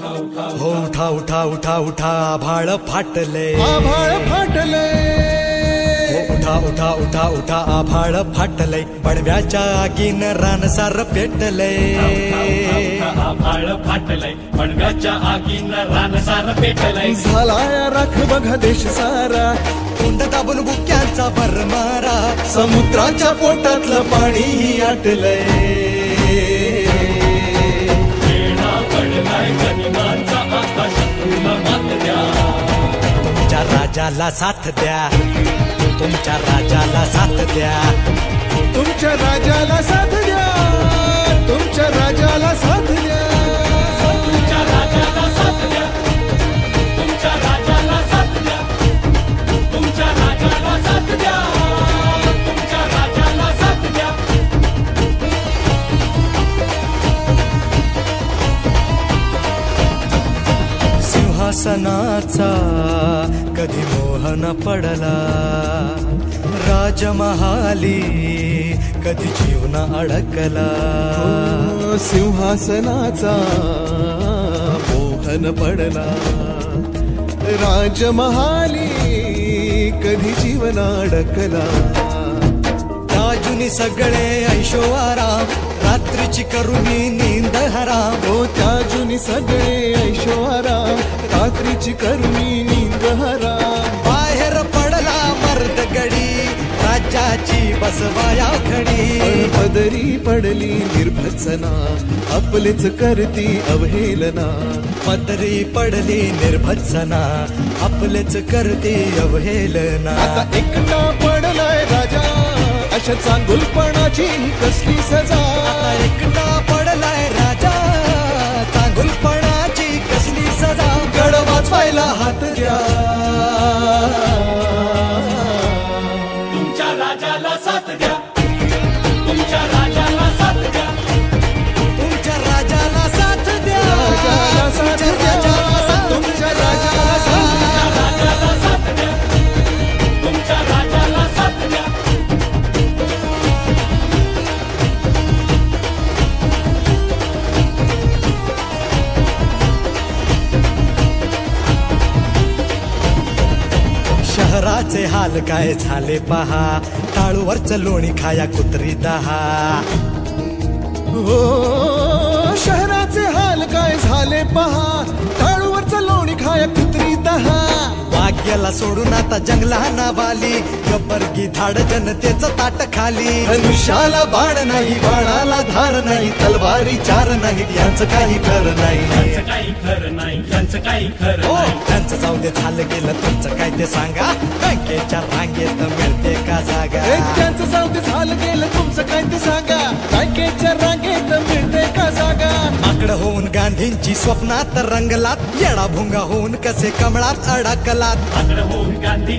उठा उठा उठा आभाळ फाटले. आभाळ फाटले. उठा उठा उठा उठा आभाळ फाटलंय पडव्याच्या आगीन रानसार पेटलंय आभाळ फाटलंय पडव्याच्या आगीनं रानसार पेटलंय झालाय राख बघा देश सारा. तोंड दाबून बुक्यांचा भरमारा. समुद्राच्या पोटातलं पाणी आटलंय. राजाला साथ द्या. तुमच्या राजाला साथ द्या. तुमच्या राजाला साथ सिंहासनाचा कधी मोहन पडला. राजमहाली कधी जीवन अडकला. सिंहासनाचा मोहन पडला. राजमहाली कधी जीवन अडकला. राजुनी सगळे ऐशो आराम रात्रीची करुणी नींद हरा हो त्या जुनी सगळे ऐशोआराम रात्रीची करुणी नींद हरा बाहेर पडला मर्द गडी राज्याची बसवाया खडी. पदरी पडली निर्भत्सना आपलेच करती अवहेलना. पदरी पडली निर्भत्सना आपलेच करती अवहेलना. आता एकटा अशा चांगुलपणाची कसली सजा? आता एकटा पडलाय राजा. चांगुलपणाची कसली सजा? गड वाचवायला हात द्या. तुमच्या राजाला शहराचे हाल काय झाले पहा. टाळूवरच लोणी खाया कुत्री दहा. हो शहराचे हाल काय झाले पहा. टाळूवरच लोणी खाय कुत्री दहा. वाग्याला सोडून आता जंगला नावाली गब्बरगी धाड जनतेचं ताट खाली. धनुष्याला बाण नाही बाणाला धार नाही तलवारी चार नाही यांचं काही खरं नाही. त्यांचं खरं नाही त्यांचं काही खरं हो. त्यांचं जाऊ दे झालं गेलं तुमचं काय ते सांगा. बँकेच्या रांगेत मिळते का जागा? त्यांचं जाऊ दे झालं गेलं तुमचं काय ते सांगा. बँकेच्या रांगेत मिळते का जागा? आकड होऊन गांधींची स्वप्नात रंगलात. येडा भुंगा होऊन कसे कमळात अडकलात. आकडं होऊन गांधी